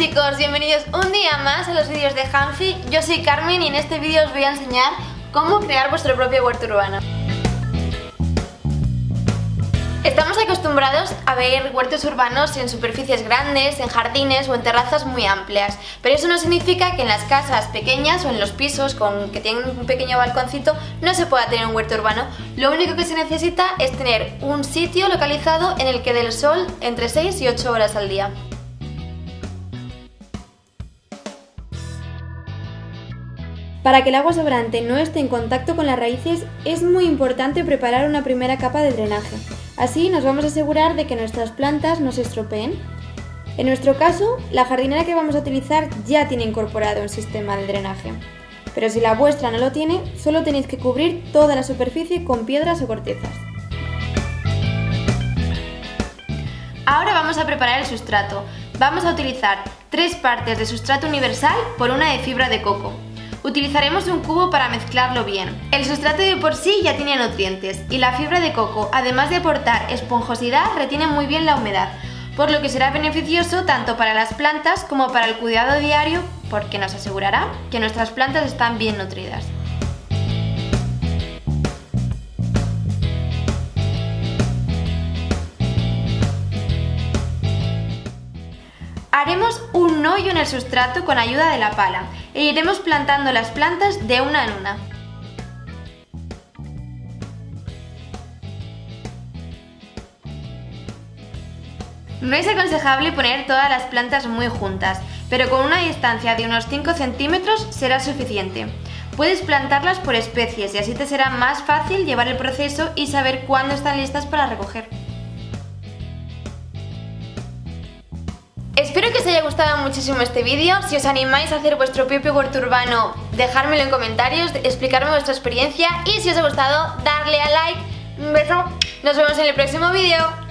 chicos, bienvenidos un día más a los vídeos de Hanfi. Yo soy Carmen y en este vídeo os voy a enseñar cómo crear vuestro propio huerto urbano. Estamos acostumbrados a ver huertos urbanos en superficies grandes, en jardines o en terrazas muy amplias, pero eso no significa que en las casas pequeñas o en los pisos con que tienen un pequeño balconcito no se pueda tener un huerto urbano. Lo único que se necesita es tener un sitio localizado en el que dé el sol entre 6 y 8 horas al día. Para que el agua sobrante no esté en contacto con las raíces es muy importante preparar una primera capa de drenaje. Así nos vamos a asegurar de que nuestras plantas no se estropeen. En nuestro caso, la jardinera que vamos a utilizar ya tiene incorporado un sistema de drenaje. Pero si la vuestra no lo tiene, solo tenéis que cubrir toda la superficie con piedras o cortezas. Ahora vamos a preparar el sustrato. Vamos a utilizar tres partes de sustrato universal por una de fibra de coco. Utilizaremos un cubo para mezclarlo bien. El sustrato de por sí ya tiene nutrientes y la fibra de coco, además de aportar esponjosidad, retiene muy bien la humedad, por lo que será beneficioso tanto para las plantas como para el cuidado diario porque nos asegurará que nuestras plantas están bien nutridas. Haremos un hoyo en el sustrato con ayuda de la pala e iremos plantando las plantas de una en una. No es aconsejable poner todas las plantas muy juntas, pero con una distancia de unos 5 centímetros será suficiente. Puedes plantarlas por especies y así te será más fácil llevar el proceso y saber cuándo están listas para recoger. Espero que os haya gustado muchísimo este vídeo. Si os animáis a hacer vuestro propio huerto urbano, dejármelo en comentarios, explicarme vuestra experiencia y si os ha gustado, darle a like. Un beso. Nos vemos en el próximo vídeo.